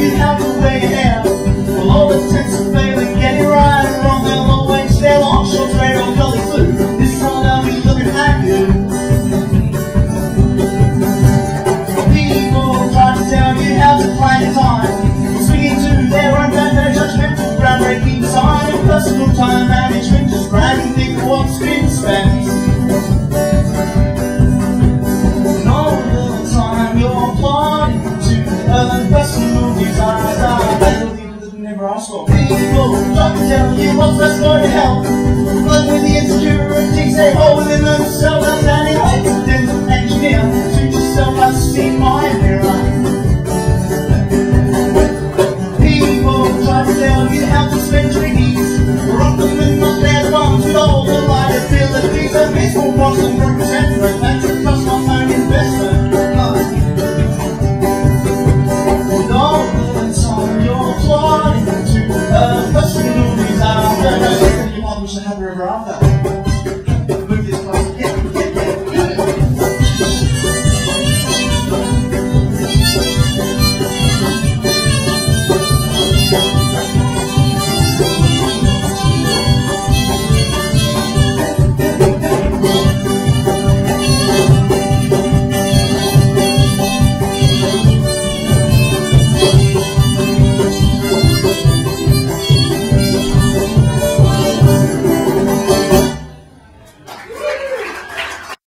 you have to it all failing, right wrong, they'll always on short rail, blue. This time I'll be looking at you. People you to plan your time. Their own groundbreaking personal time management, just grabbing things, what's been spent. Best for your. But with the insecurities they hold within themselves, see my mirror. People try to tell you how to spend your Your mother should have her ever after. Move this